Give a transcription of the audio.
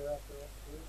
they after, to,